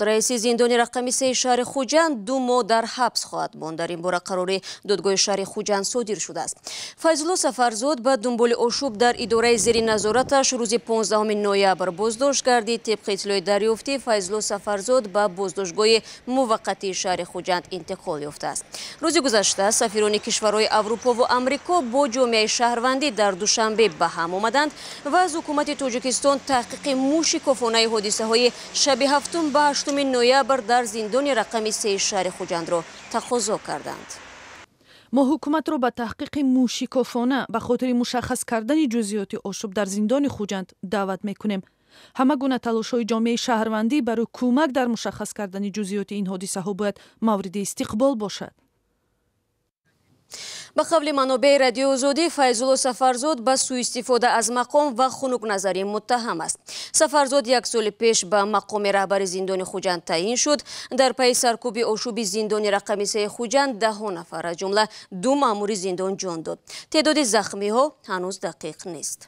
раиси зиндони рақами сеи шаҳри хуҷанд ду моҳ дар ҳабс хоҳад монд. Дар ин бора қарори додгоҳи шаҳри хуҷанд содир шудааст. Файзулло сафарзод ба дунболи ошӯб дар идораи зери назораташ рӯзи 15 ноябр боздошт гардид тибқи иттилои дарёфтӣ файзулло сафарзод ба боздоштгоҳи муваққатии шаҳри хуҷанд интиқол ёфтааст. Рӯзи гузашта сафирони кишварҳои аврупо ву амрико бо ҷомеаи шаҳрвандӣ дар душанбе ба ҳам омаданд ва аз ҳукумати тоҷикистон таҳқиқи мушикофонаи ҳодисаҳои шаби ҳафтум ба ҳаштуми ноябр дар зиндони рақами сеи шаҳри хуҷандро тақозо карданд. Мо ҳукуматро ба таҳқиқи мушикофона ба хотири мушаххас кардани ҷузъиёти ошӯб дар зиндони хуҷанд даъват мекунем. Ҳама гуна талошҳои ҷомеаи шаҳрвандӣ барои кӯмак дар мушаххас кардани ҷузъиёти ин ҳодисаҳо бояд мавриди истиқбол бошад ба қавли манобеи радиои озодӣ файзулло сафарзод ба сӯистифода аз мақом ва хунукназарӣ муттаҳам аст. Сафарзод як соли пеш ба мақоми раҳбари зиндони хуҷанд таъин шуд. Дар пайи саркӯби ошӯби зиндони рақами сеи хуҷанд даҳҳо нафар аз ҷумла ду маъмури зиндон ҷон дод. Теъдоди захмиҳо ҳанӯз дақиқ нест